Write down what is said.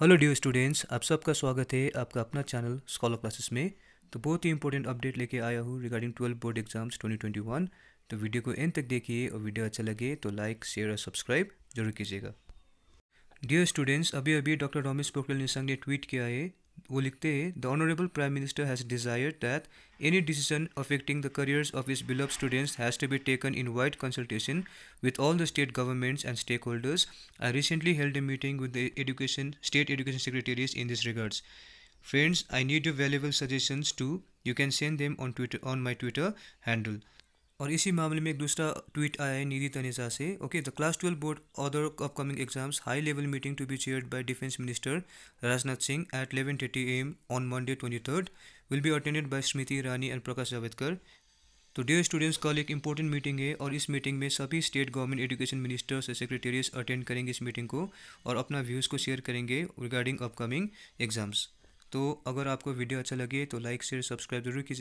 Hello dear students आप सबका स्वागत है आपका अपना चैनल स्कॉलर क्लासेस में। तो बहुत ही इंपॉर्टेंट अपडेट लेके आया हूँ रिगार्डिंग ट्वेल्व बोर्ड एग्ज़ाम्स 2021 तो वीडियो को एंड तक देखिए और वीडियो अच्छा लगे तो लाइक शेयर और सब्सक्राइब ज़रूर कीजिएगा। डियर स्टूडेंट्स अभी अभी डॉक्टर रमेश पोखरियाल निशंक ने ट्वीट किया है वो लिखते हैं the honourable prime minister has desire that any decision affecting the careers of his beloved students has to be taken in wide consultation with all the state governments and stakeholders. I recently held a meeting with the education state education secretaries in this regards. Friends, I need your valuable suggestions too. You can send them on Twitter on my Twitter handle. और इसी मामले में एक दूसरा tweet आया है निधि तनेजा से। Okay the class twelve board other upcoming exams high level meeting to be chaired by defence minister Rajnath Singh at eleven thirty am on Monday twenty third will be attended by Smriti Irani and Prakash Javadekar तो dear students कल एक important meeting है और इस meeting में सभी state government education ministers और secretaries attend करेंगे इस मीटिंग को और अपना व्यूज़ को शेयर करेंगे रिगार्डिंग अपकमिंग एग्ज़ाम्स तो अगर आपको वीडियो अच्छा लगे तो लाइक शेयर सब्सक्राइब ज़रूर कीजिए।